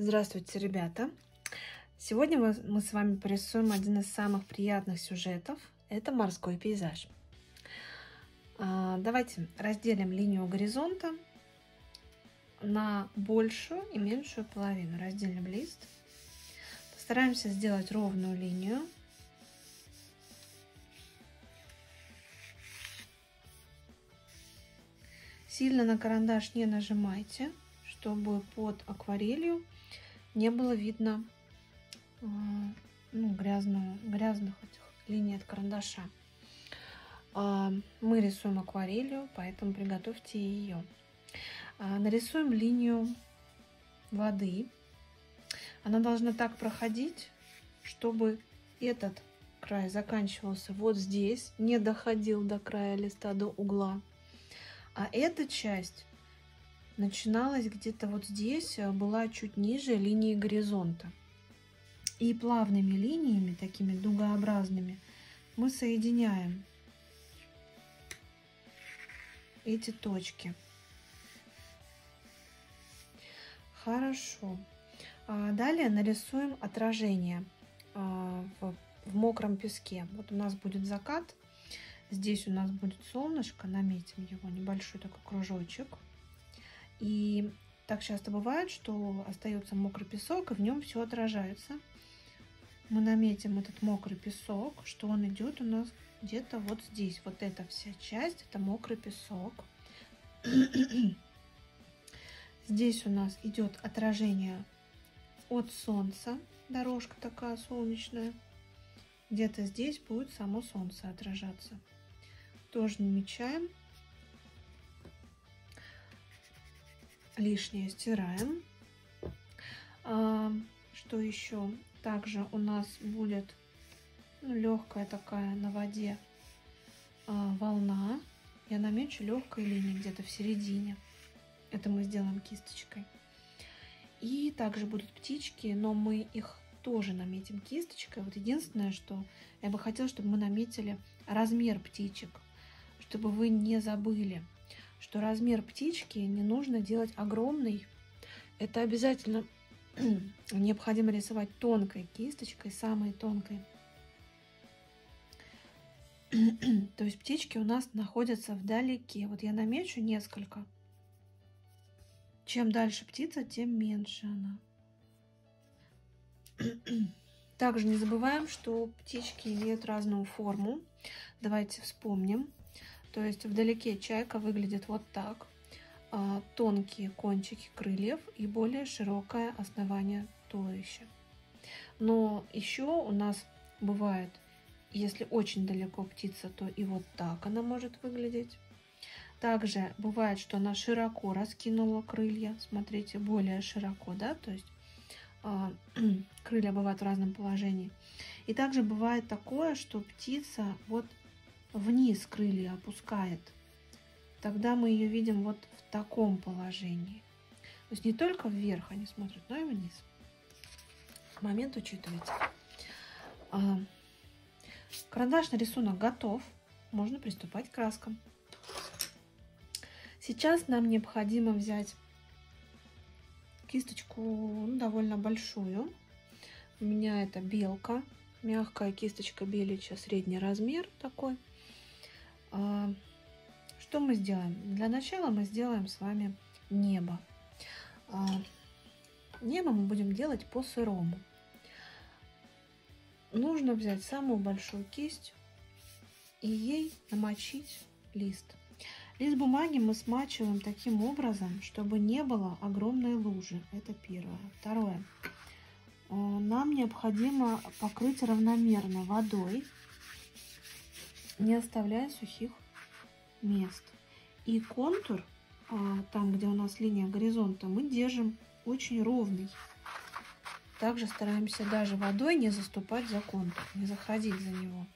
Здравствуйте, ребята! Сегодня мы с вами порисуем один из самых приятных сюжетов. Это морской пейзаж. А, давайте разделим линию горизонта на большую и меньшую половину. Разделим лист. Постараемся сделать ровную линию. Сильно на карандаш не нажимайте, чтобы под акварелью не было видно а, ну, грязную, грязных этих линий от карандаша. А, мы рисуем акварелью, поэтому приготовьте ее. А, нарисуем линию воды. Она должна так проходить, чтобы этот край заканчивался вот здесь, не доходил до края листа, до угла. А эта часть начиналась где-то вот здесь, э, была чуть ниже линии горизонта. И плавными линиями, такими дугообразными, мы соединяем эти точки. Хорошо. А далее нарисуем отражение а, в, в мокром песке. Вот у нас будет закат. Здесь у нас будет солнышко. Наметим его небольшой такой кружочек. И так часто бывает, что остается мокрый песок, и в нем все отражается. Мы наметим этот мокрый песок, что он идет у нас где-то вот здесь. Вот эта вся часть, это мокрый песок. Здесь у нас идет отражение от солнца, дорожка такая солнечная. Где-то здесь будет само солнце отражаться. Тоже намечаем. Лишнее стираем. А, что еще? Также у нас будет ну, легкая такая на воде а, волна. Я намечу легкой линии где-то в середине. Это мы сделаем кисточкой. И также будут птички, но мы их тоже наметим кисточкой. Вот единственное, что я бы хотела, чтобы мы наметили размер птичек, чтобы вы не забыли что размер птички не нужно делать огромный. Это обязательно необходимо рисовать тонкой кисточкой, самой тонкой. То есть птички у нас находятся вдалеке. Вот я намечу несколько. Чем дальше птица, тем меньше она. Также не забываем, что птички имеют разную форму. Давайте вспомним. То есть вдалеке чайка выглядит вот так. А, тонкие кончики крыльев и более широкое основание туловища. Но еще у нас бывает, если очень далеко птица, то и вот так она может выглядеть. Также бывает, что она широко раскинула крылья. Смотрите, более широко, да, то есть э, крылья бывают в разном положении. И также бывает такое, что птица вот вниз крылья опускает, тогда мы ее видим вот в таком положении. То есть не только вверх они смотрят, но и вниз. Момент учитывайте. А, карандашный рисунок готов. Можно приступать к краскам. Сейчас нам необходимо взять кисточку ну, довольно большую. У меня это белка, мягкая кисточка беличья, средний размер такой. А, что мы сделаем? Для начала мы сделаем с вами небо. А, небо мы будем делать по сырому. Нужно взять самую большую кисть и ей намочить лист. Лист бумаги мы смачиваем таким образом, чтобы не было огромной лужи. Это первое. Второе. А, нам необходимо покрыть равномерно водой не оставляя сухих мест. И контур, а, там, где у нас линия горизонта, мы держим очень ровный. Также стараемся даже водой не заступать за контур, не заходить за него.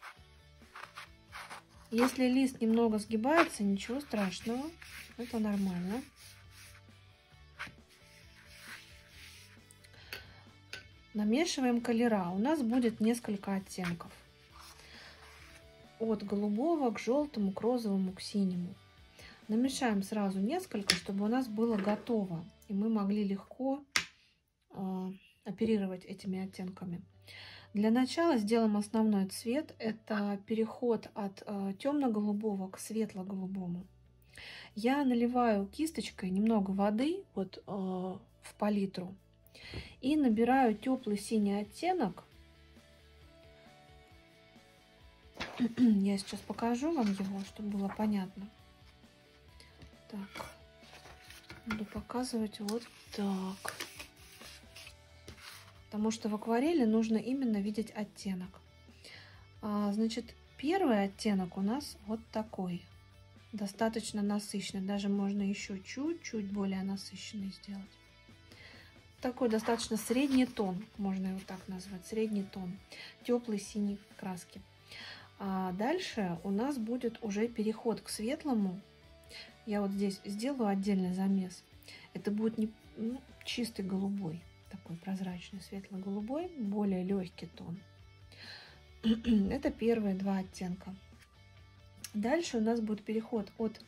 Если лист немного сгибается, ничего страшного, это нормально. Намешиваем колера. У нас будет несколько оттенков от голубого к желтому, к розовому, к синему. Намешаем сразу несколько, чтобы у нас было готово. И мы могли легко э, оперировать этими оттенками. Для начала сделаем основной цвет. Это переход от э, темно-голубого к светло-голубому. Я наливаю кисточкой немного воды вот, э, в палитру и набираю теплый синий оттенок. Я сейчас покажу вам его, чтобы было понятно. Так, буду показывать вот так. Потому что в акварели нужно именно видеть оттенок. А, значит, первый оттенок у нас вот такой. Достаточно насыщенный. Даже можно еще чуть-чуть более насыщенный сделать такой достаточно средний тон, можно его так назвать, средний тон, теплый синий краски. А дальше у нас будет уже переход к светлому. Я вот здесь сделаю отдельный замес. Это будет не ну, чистый голубой, такой прозрачный светло-голубой, более легкий тон. Это первые два оттенка. Дальше у нас будет переход от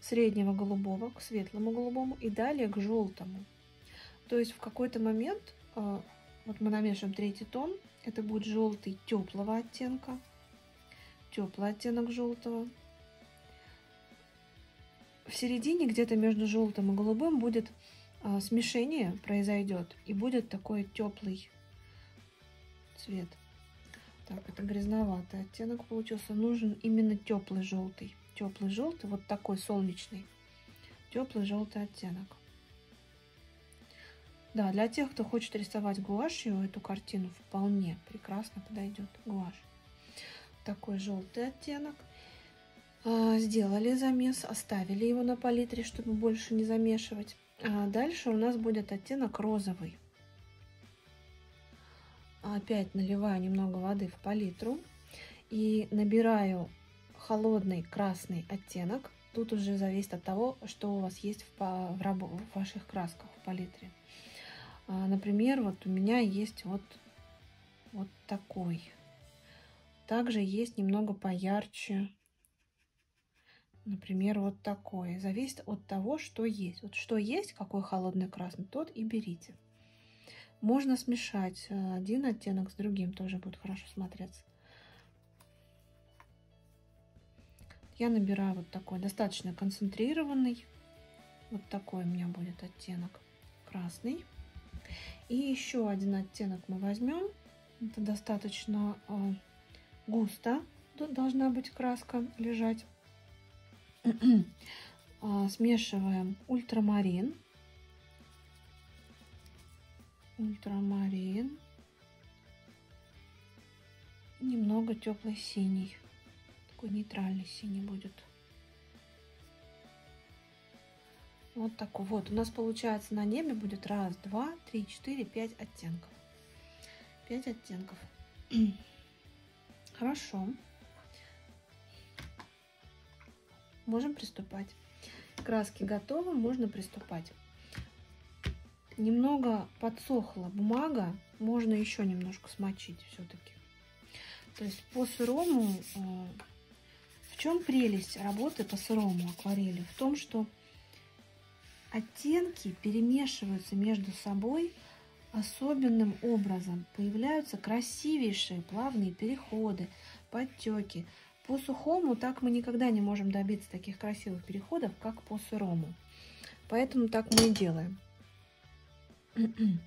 среднего голубого к светлому голубому и далее к желтому. То есть в какой-то момент, а, вот мы намешиваем третий тон, это будет желтый теплого оттенка, теплый оттенок желтого. В середине, где-то между желтым и голубым, будет а, смешение произойдет, и будет такой теплый цвет. Так, это грязноватый оттенок получился. Нужен именно теплый желтый. Теплый желтый, вот такой солнечный. Теплый желтый оттенок. Да, для тех, кто хочет рисовать гуашью, эту картину вполне прекрасно подойдет гуашь. Такой желтый оттенок. А, сделали замес, оставили его на палитре, чтобы больше не замешивать. А дальше у нас будет оттенок розовый. Опять наливаю немного воды в палитру и набираю холодный красный оттенок. Тут уже зависит от того, что у вас есть в, в, в ваших красках в палитре. А, например, вот у меня есть вот, вот такой. Также есть немного поярче. Например, вот такой. Зависит от того, что есть. Вот что есть, какой холодный красный, тот и берите. Можно смешать э, один оттенок с другим, тоже будет хорошо смотреться. Я набираю вот такой, достаточно концентрированный. Вот такой у меня будет оттенок красный. И еще один оттенок мы возьмем. Это достаточно э, густо. Тут должна быть краска лежать. а, смешиваем ультрамарин. Ультрамарин. Немного теплый синий. Такой нейтральный синий будет. Вот такой вот. У нас получается на небе будет раз, два, три, четыре, пять оттенков. Пять оттенков. Хорошо. Можем приступать. Краски готовы, можно приступать. Немного подсохла бумага, можно еще немножко смочить все-таки. То есть по сырому, э, в чем прелесть работы по сырому акварели? В том, что Оттенки перемешиваются между собой особенным образом. Появляются красивейшие плавные переходы, подтеки. По сухому так мы никогда не можем добиться таких красивых переходов, как по сырому. Поэтому так мы и делаем.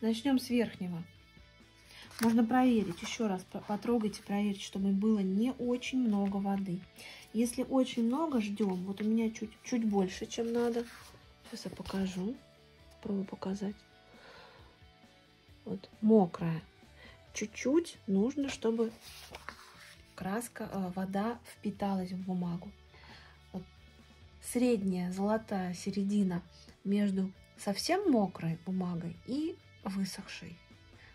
Начнем с верхнего. Можно проверить, еще раз потрогайте, проверьте, чтобы было не очень много воды. Если очень много ждем, вот у меня чуть, чуть больше, чем надо. Сейчас я покажу, попробую показать. Вот, мокрая. Чуть-чуть нужно, чтобы краска, э, вода впиталась в бумагу. Вот средняя золотая середина между совсем мокрой бумагой и высохшей.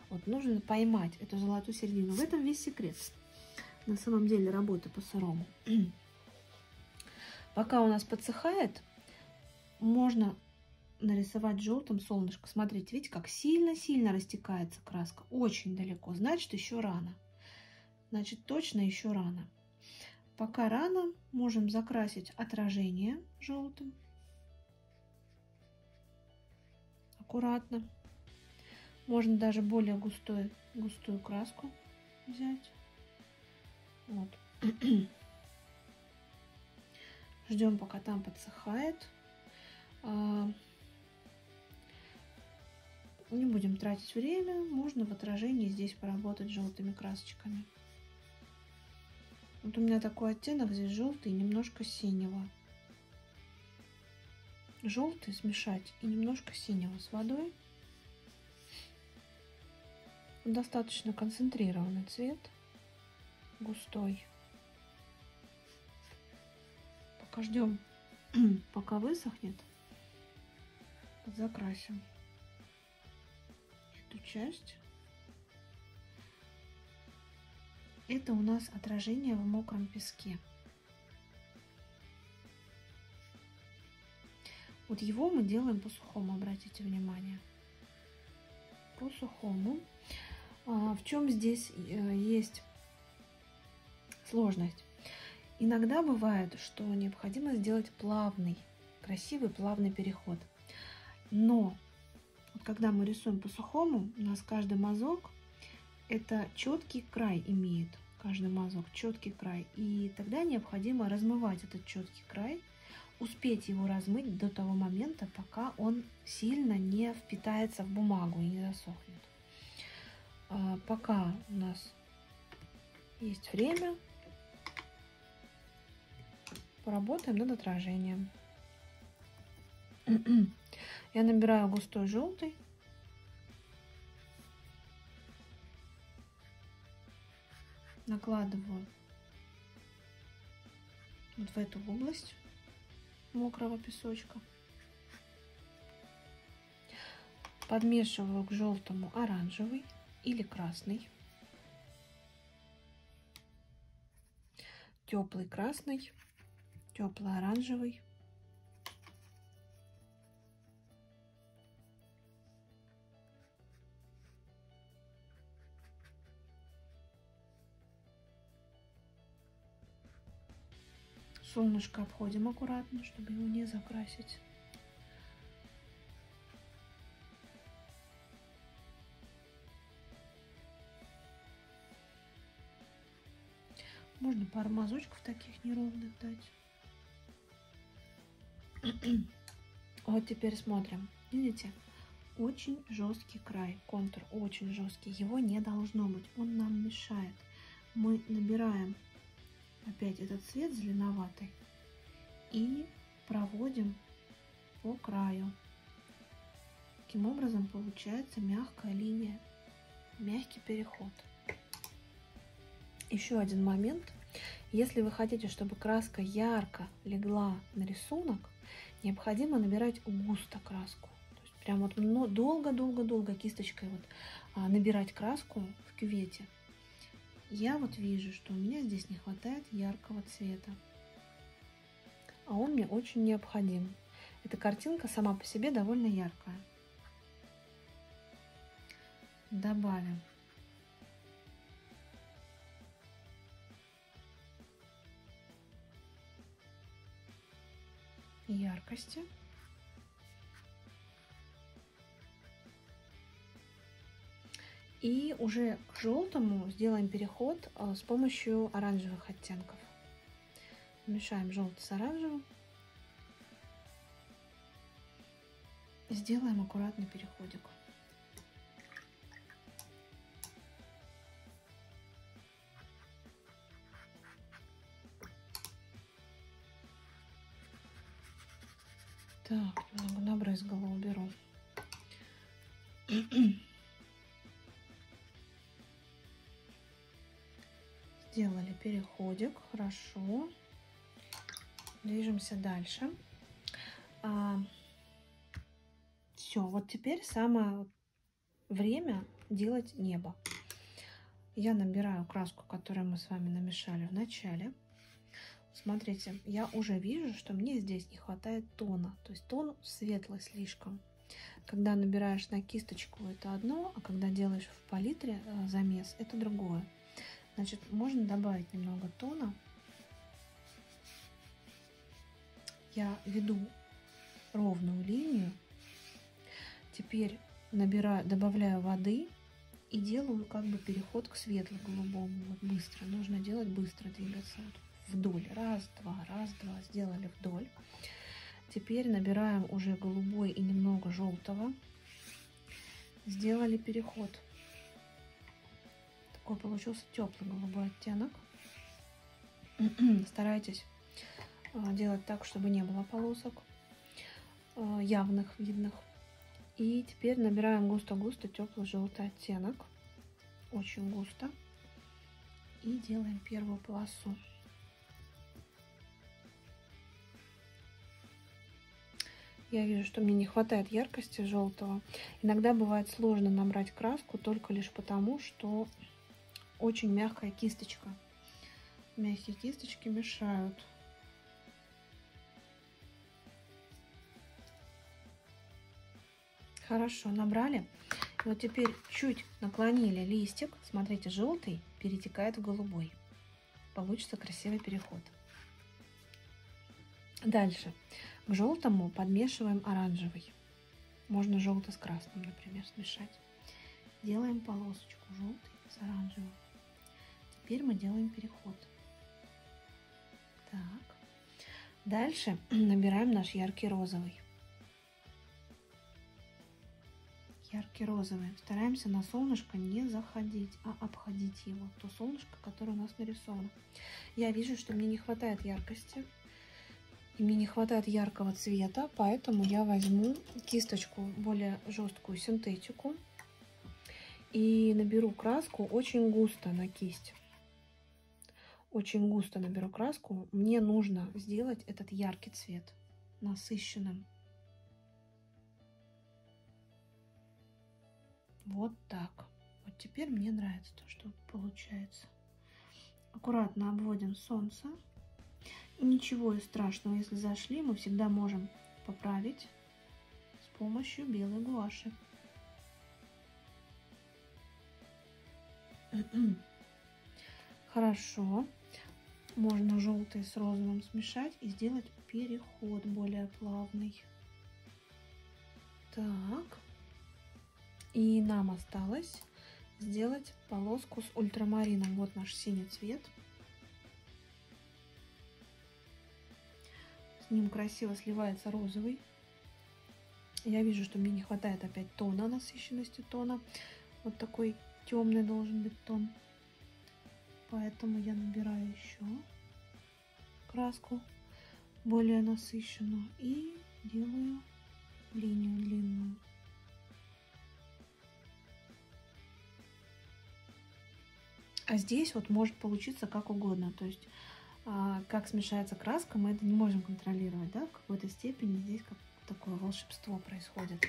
Вот нужно поймать эту золотую середину. В этом весь секрет. На самом деле работы по сырому. Пока у нас подсыхает, можно нарисовать желтым солнышко. Смотрите, видите, как сильно-сильно растекается краска. Очень далеко. Значит, еще рано. Значит, точно еще рано. Пока рано, можем закрасить отражение желтым. аккуратно. Можно даже более густой, густую краску взять. Вот. Ждем, пока там подсыхает. Не будем тратить время. Можно в отражении здесь поработать желтыми красочками. Вот у меня такой оттенок здесь желтый, немножко синего. Желтый смешать и немножко синего с водой. Достаточно концентрированный цвет, густой. Пока ждем, пока высохнет, закрасим эту часть. Это у нас отражение в мокром песке. Вот его мы делаем по сухому, обратите внимание. По сухому. А, в чем здесь э, есть сложность? Иногда бывает, что необходимо сделать плавный, красивый плавный переход. Но когда мы рисуем по сухому, у нас каждый мазок это четкий край имеет. Каждый мазок четкий край. И тогда необходимо размывать этот четкий край, успеть его размыть до того момента, пока он сильно не впитается в бумагу и не засохнет. А пока у нас есть время, поработаем над отражением. Я набираю густой желтый. Накладываю вот в эту область мокрого песочка. Подмешиваю к желтому оранжевый или красный. Теплый красный теплый оранжевый. Солнышко обходим аккуратно, чтобы его не закрасить. Можно пару мазочков таких неровных дать. Вот теперь смотрим. Видите? Очень жесткий край, контур очень жесткий. Его не должно быть, он нам мешает. Мы набираем опять этот цвет зеленоватый и проводим по краю. Таким образом получается мягкая линия, мягкий переход. Еще один момент. Если вы хотите, чтобы краска ярко легла на рисунок, необходимо набирать густо краску. То есть прям вот долго-долго-долго кисточкой вот а, набирать краску в кювете. Я вот вижу, что у меня здесь не хватает яркого цвета. А он мне очень необходим. Эта картинка сама по себе довольно яркая. Добавим яркости. И уже к желтому сделаем переход а, с помощью оранжевых оттенков. Мешаем желтый с оранжевым. Сделаем аккуратный переходик. Так, немного набрызгала, уберу. Сделали переходик, хорошо. Движемся дальше. А, все, вот теперь самое время делать небо. Я набираю краску, которую мы с вами намешали в начале. Смотрите, я уже вижу, что мне здесь не хватает тона. То есть тон светлый слишком. Когда набираешь на кисточку, это одно, а когда делаешь в палитре э, замес, это другое. Значит, можно добавить немного тона. Я веду ровную линию. Теперь набираю, добавляю воды и делаю как бы переход к светло-голубому. Вот быстро. Нужно делать быстро, двигаться вот вдоль. Раз, два, раз, два. Сделали вдоль. Теперь набираем уже голубой и немного желтого. Сделали переход. Такой получился теплый голубой оттенок. Старайтесь а, делать так, чтобы не было полосок а, явных, видных. И теперь набираем густо-густо теплый желтый оттенок. Очень густо. И делаем первую полосу. Я вижу, что мне не хватает яркости желтого. Иногда бывает сложно набрать краску только лишь потому, что очень мягкая кисточка. Мягкие кисточки мешают. Хорошо, набрали. Вот теперь чуть наклонили листик. Смотрите, желтый перетекает в голубой. Получится красивый переход. Дальше. К желтому подмешиваем оранжевый. Можно желтый с красным, например, смешать. Делаем полосочку желтый с оранжевым. Теперь мы делаем переход. Так. Дальше набираем наш яркий розовый. Яркий розовый. Стараемся на солнышко не заходить, а обходить его. То солнышко, которое у нас нарисовано. Я вижу, что мне не хватает яркости. И мне не хватает яркого цвета, поэтому я возьму кисточку более жесткую синтетику и наберу краску очень густо на кисть. Очень густо наберу краску. Мне нужно сделать этот яркий цвет насыщенным. Вот так. Вот теперь мне нравится то, что получается. Аккуратно обводим солнце. Ничего страшного, если зашли, мы всегда можем поправить с помощью белой гуаши. Хорошо. Можно желтый с розовым смешать и сделать переход более плавный. Так. И нам осталось сделать полоску с ультрамарином. Вот наш синий цвет. С ним красиво сливается розовый. Я вижу, что мне не хватает опять тона, насыщенности тона. Вот такой темный должен быть тон. Поэтому я набираю еще краску более насыщенную и делаю линию длинную. А здесь вот может получиться как угодно. То есть а, как смешается краска, мы это не можем контролировать, да, в какой-то степени здесь как такое волшебство происходит.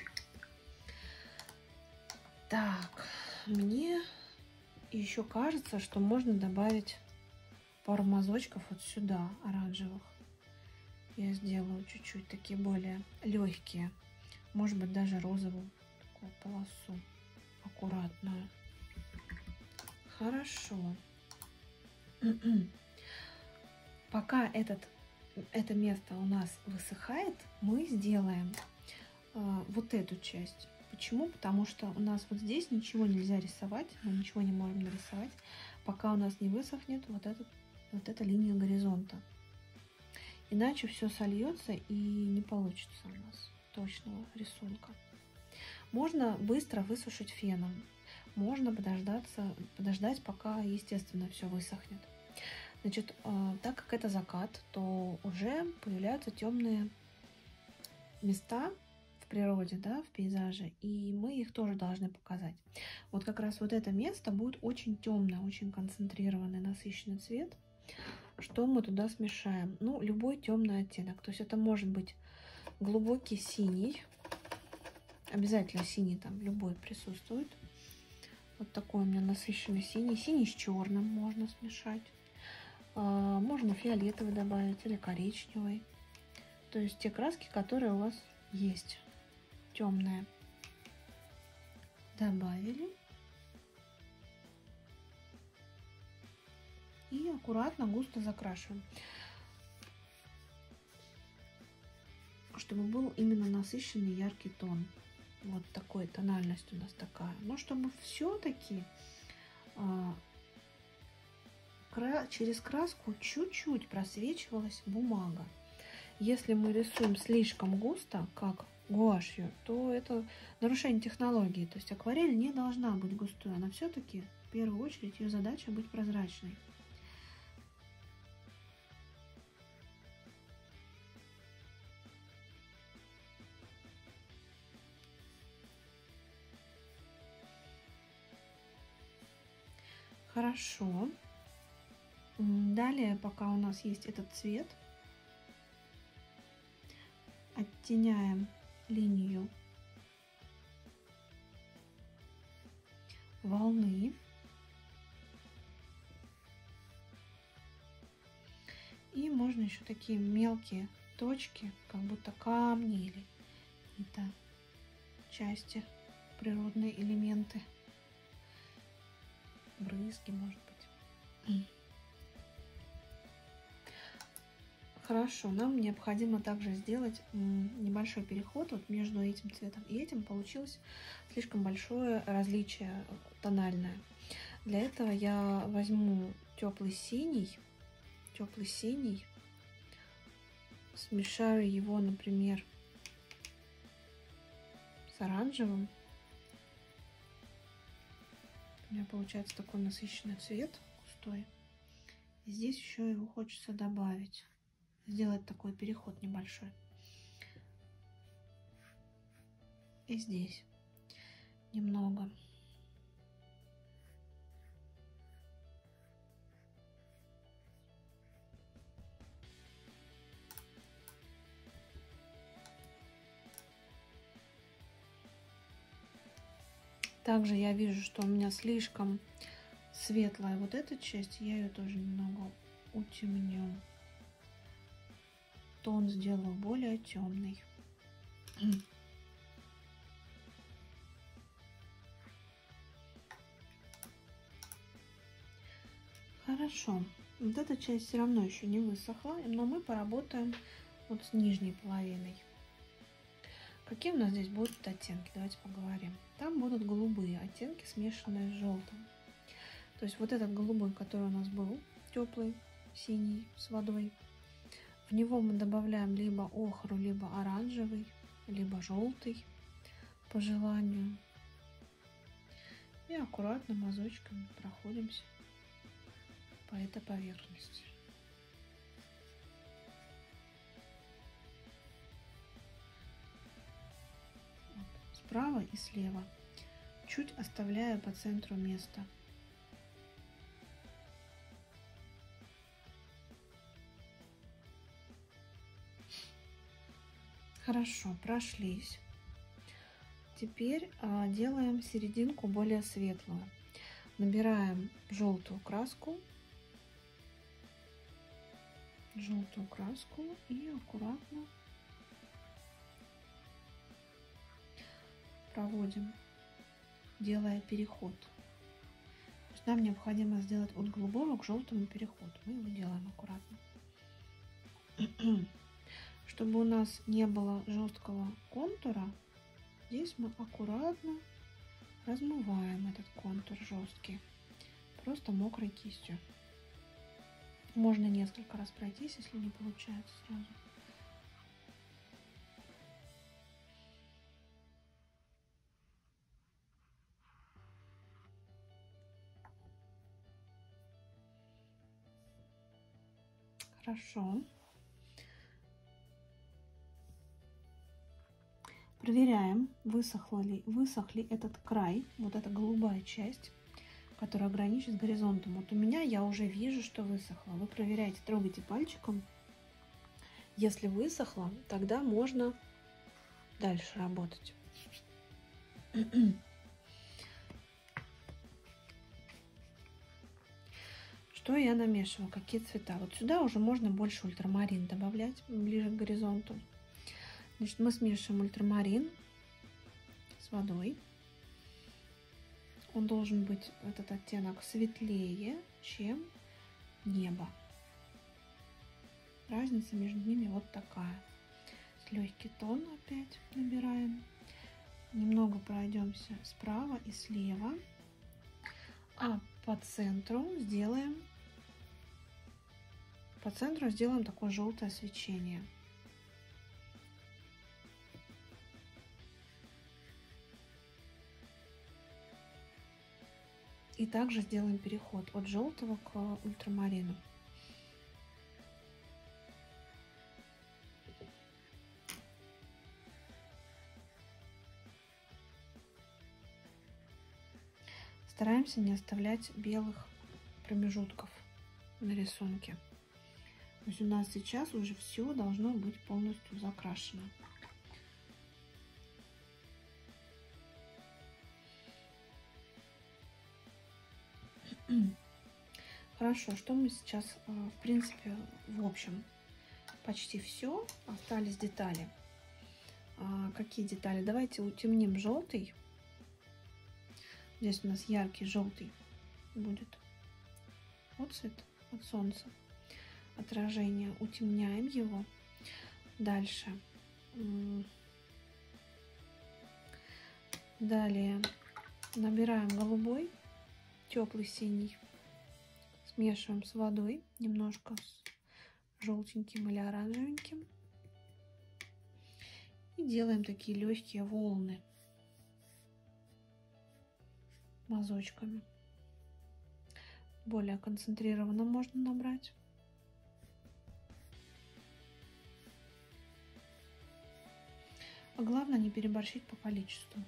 Так, мне еще кажется, что можно добавить пару мазочков вот сюда, оранжевых. Я сделаю чуть-чуть такие более легкие. Может быть, даже розовую такую полосу аккуратную. Хорошо. Пока этот, это место у нас высыхает, мы сделаем э, вот эту часть. Почему? Потому что у нас вот здесь ничего нельзя рисовать, мы ничего не можем нарисовать, пока у нас не высохнет вот, этот, вот эта линия горизонта. Иначе все сольется и не получится у нас точного рисунка. Можно быстро высушить феном. Можно подождаться, подождать, пока, естественно, все высохнет. Значит, э, так как это закат, то уже появляются темные места природе, да, в пейзаже, и мы их тоже должны показать. Вот как раз вот это место будет очень темное, очень концентрированный, насыщенный цвет. Что мы туда смешаем? Ну, любой темный оттенок. То есть это может быть глубокий синий, обязательно синий там любой присутствует. Вот такой у меня насыщенный синий. Синий с черным можно смешать. А, можно фиолетовый добавить или коричневый. То есть те краски, которые у вас есть. Темные. Добавили. И аккуратно, густо закрашиваем. Чтобы был именно насыщенный яркий тон. Вот такой тональность у нас такая. Но чтобы все-таки а, через краску чуть-чуть просвечивалась бумага. Если мы рисуем слишком густо, как гуашью, то это нарушение технологии. То есть акварель не должна быть густой, она все-таки в первую очередь ее задача быть прозрачной. Хорошо. Далее, пока у нас есть этот цвет, оттеняем линию волны. И можно еще такие мелкие точки, как будто камни или какие-то части, природные элементы, брызги, может быть. Хорошо, нам необходимо также сделать небольшой переход вот между этим цветом и этим. Получилось слишком большое различие тональное. Для этого я возьму теплый синий, теплый синий, смешаю его, например, с оранжевым. У меня получается такой насыщенный цвет густой. И здесь еще его хочется добавить сделать такой переход небольшой. И здесь немного. Также я вижу, что у меня слишком светлая вот эта часть. Я ее тоже немного утемню тон сделаю более темный. Хорошо. Вот эта часть все равно еще не высохла, но мы поработаем вот с нижней половиной. Какие у нас здесь будут оттенки? Давайте поговорим. Там будут голубые оттенки, смешанные с желтым. То есть вот этот голубой, который у нас был, теплый, синий, с водой, в него мы добавляем либо охру, либо оранжевый, либо желтый по желанию. И аккуратно мазочками проходимся по этой поверхности. Вот. Справа и слева, чуть оставляя по центру места – Хорошо, прошлись. Теперь а, делаем серединку более светлую. Набираем желтую краску, желтую краску и аккуратно проводим, делая переход. Нам необходимо сделать от голубого к желтому переход. Мы его делаем аккуратно. Чтобы у нас не было жесткого контура, здесь мы аккуратно размываем этот контур жесткий, просто мокрой кистью. Можно несколько раз пройтись, если не получается сразу. Хорошо. Проверяем, высохла ли, высох ли этот край, вот эта голубая часть, которая граничит горизонтом. Вот у меня я уже вижу, что высохло. Вы проверяете, трогайте пальчиком. Если высохло, тогда можно дальше работать. Что я намешиваю? Какие цвета? Вот сюда уже можно больше ультрамарин добавлять, ближе к горизонту. Значит, мы смешиваем ультрамарин с водой. Он должен быть, этот оттенок, светлее, чем небо. Разница между ними вот такая. Легкий тон опять набираем. немного пройдемся справа и слева, а по центру сделаем по центру сделаем такое желтое свечение. И также сделаем переход от желтого к ультрамарину. Стараемся не оставлять белых промежутков на рисунке. То есть у нас сейчас уже все должно быть полностью закрашено. Хорошо, что мы сейчас, э, в принципе, в общем, почти все. Остались детали. А, какие детали? Давайте утемним желтый. Здесь у нас яркий желтый будет отцвет от солнца. Отражение. Утемняем его. Дальше. Далее набираем голубой, теплый синий. Смешиваем с водой немножко с желтеньким или оранжевеньким. И делаем такие легкие волны мазочками. Более концентрированно можно набрать. А главное не переборщить по количеству.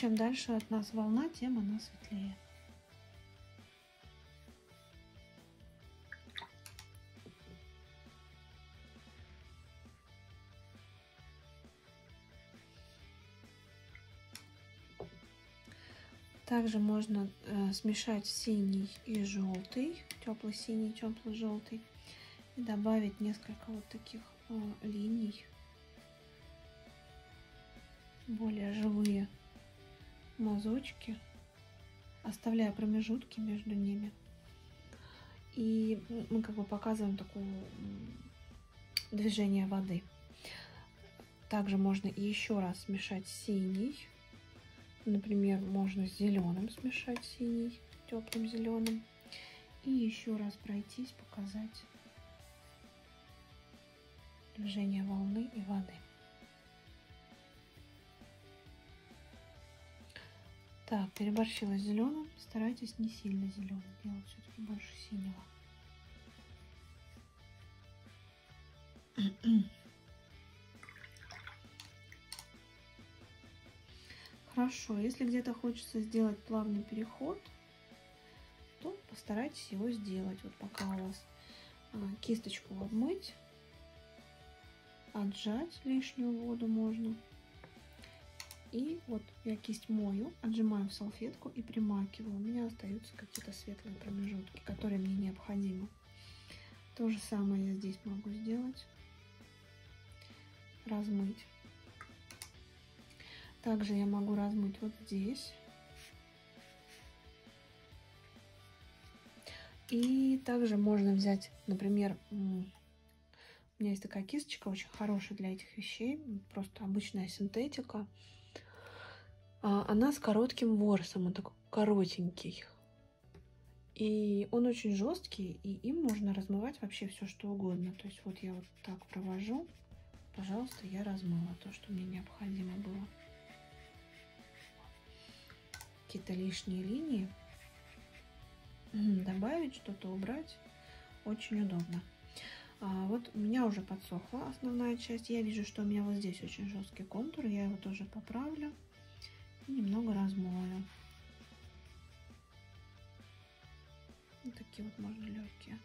Чем дальше от нас волна, тем она светлее. Также можно э, смешать синий и желтый, теплый синий, теплый желтый, и добавить несколько вот таких э, линий, более живые мазочки, оставляя промежутки между ними. И мы как бы показываем такое движение воды. Также можно еще раз смешать синий Например, можно с зеленым смешать синий, теплым зеленым. И еще раз пройтись, показать движение волны и воды. Так, переборщила с зеленым. Старайтесь не сильно зеленый делать, все-таки больше синего. Хорошо, если где-то хочется сделать плавный переход, то постарайтесь его сделать. Вот пока у вас а, кисточку обмыть, отжать лишнюю воду можно. И вот я кисть мою, отжимаю в салфетку и примакиваю. У меня остаются какие-то светлые промежутки, которые мне необходимы. То же самое я здесь могу сделать. Размыть. Также я могу размыть вот здесь. И также можно взять, например, у меня есть такая кисточка, очень хорошая для этих вещей, просто обычная синтетика. А, она с коротким ворсом, он такой коротенький. И он очень жесткий, и им можно размывать вообще все, что угодно. То есть вот я вот так провожу, пожалуйста, я размыла то, что мне необходимо было какие-то лишние линии. Добавить что-то, убрать очень удобно. А вот у меня уже подсохла основная часть. Я вижу, что у меня вот здесь очень жесткий контур. Я его тоже поправлю немного размою. Вот такие вот можно легкие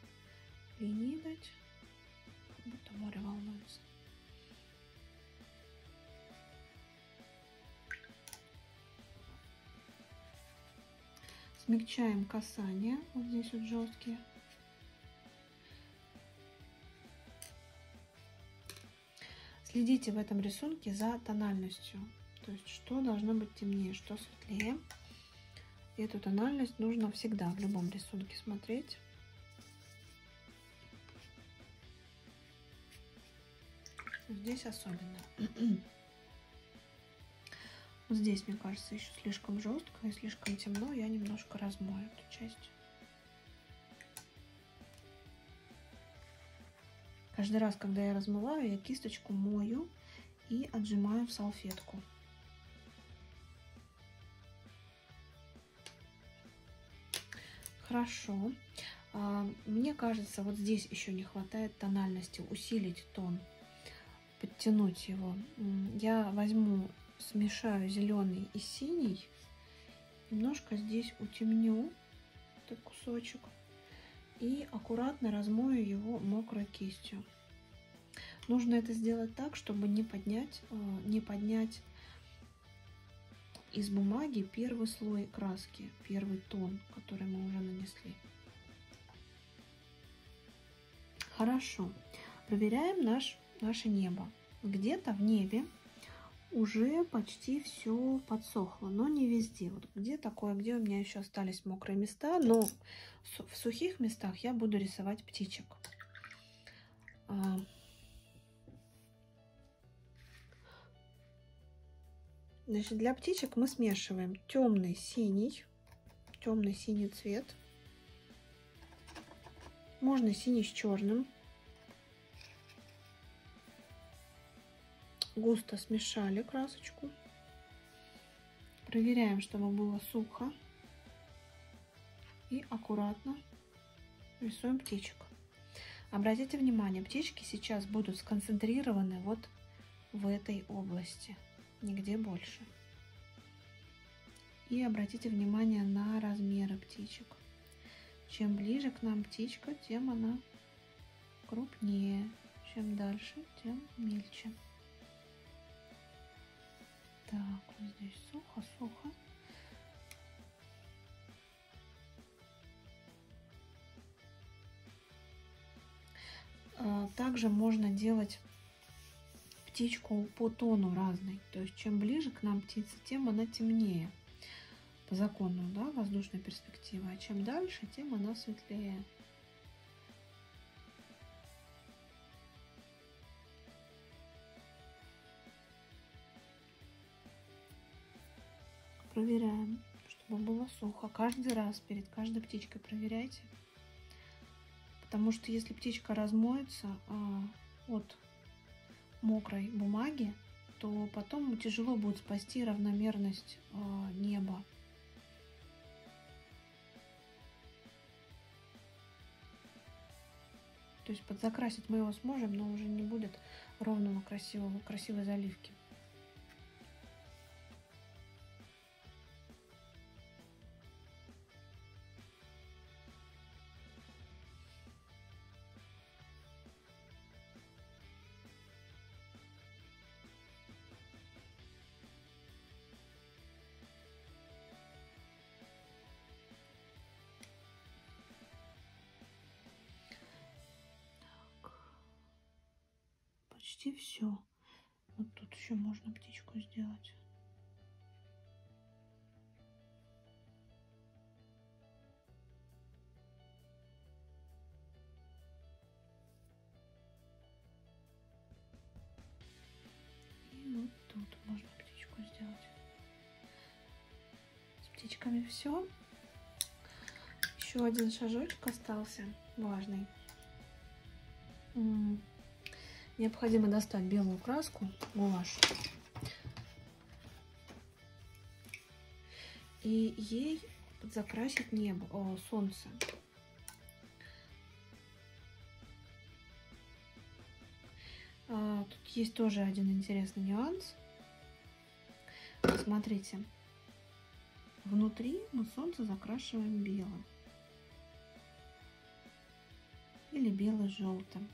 линии дать, будто море волнуется. Смягчаем касание. Вот здесь вот жесткие. Следите в этом рисунке за тональностью. То есть, что должно быть темнее, что светлее. Эту тональность нужно всегда в любом рисунке смотреть. здесь особенно. Здесь, мне кажется, еще слишком жестко и слишком темно. Я немножко размою эту часть. Каждый раз, когда я размываю, я кисточку мою и отжимаю в салфетку. Хорошо. А, мне кажется, вот здесь еще не хватает тональности, усилить тон, подтянуть его. Я возьму, смешаю зеленый и синий, немножко здесь утемню этот кусочек и аккуратно размою его мокрой кистью. Нужно это сделать так, чтобы не поднять, э, не поднять из бумаги первый слой краски, первый тон, который мы уже нанесли. Хорошо. Проверяем наш, наше небо. Где-то в небе уже почти все подсохло, но не везде. Вот где такое, где у меня еще остались мокрые места, но в сухих местах я буду рисовать птичек. Значит, для птичек мы смешиваем темный синий, темный синий цвет. Можно синий с черным. Густо смешали красочку. Проверяем, чтобы было сухо и аккуратно рисуем птичек. Обратите внимание, птички сейчас будут сконцентрированы вот в этой области, нигде больше. И обратите внимание на размеры птичек. Чем ближе к нам птичка, тем она крупнее. Чем дальше, тем мельче. Так, вот здесь сухо-сухо. А, также можно делать птичку по тону разной. То есть чем ближе к нам птица, тем она темнее. По закону да, воздушной перспективы. А чем дальше, тем она светлее. Проверяем, чтобы было сухо. Каждый раз перед каждой птичкой проверяйте. Потому что если птичка размоется а, от мокрой бумаги, то потом тяжело будет спасти равномерность а, неба. То есть подзакрасить мы его сможем, но уже не будет ровного красивого, красивой заливки. Все. Вот тут еще можно птичку сделать. И вот тут можно птичку сделать. С птичками все. Еще один шажочек остался важный. Необходимо достать белую краску, гуашь. И ей закрасить небо, о, солнце. А, тут есть тоже один интересный нюанс. Смотрите, внутри мы солнце закрашиваем белым или бело-желтым.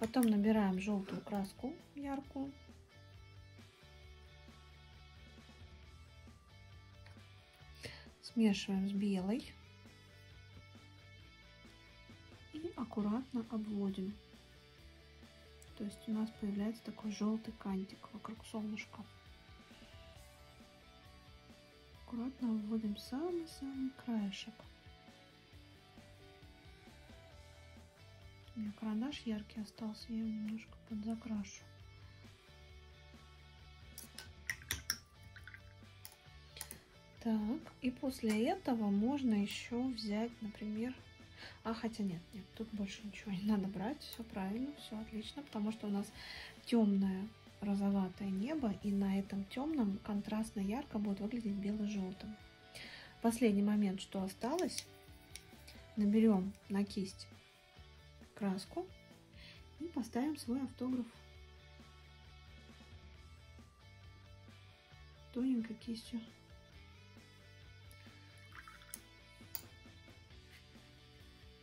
Потом набираем желтую краску яркую. Смешиваем с белой. И аккуратно обводим. То есть у нас появляется такой желтый кантик вокруг солнышка. Аккуратно вводим самый-самый краешек. У меня карандаш яркий остался, я его немножко подзакрашу. Так, и после этого можно еще взять, например, а хотя нет, нет, тут больше ничего не надо брать, все правильно, все отлично, потому что у нас темное розоватое небо, и на этом темном контрастно ярко будет выглядеть бело-желтым. Последний момент, что осталось, наберем на кисть краску и поставим свой автограф тоненькой кистью.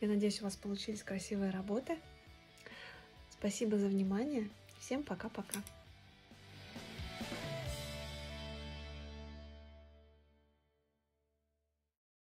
Я надеюсь, у вас получились красивые работы. Спасибо за внимание. Всем пока-пока.